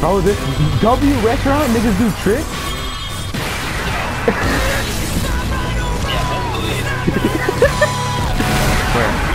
Oh, Bro, this W restaurant niggas do tricks? Where?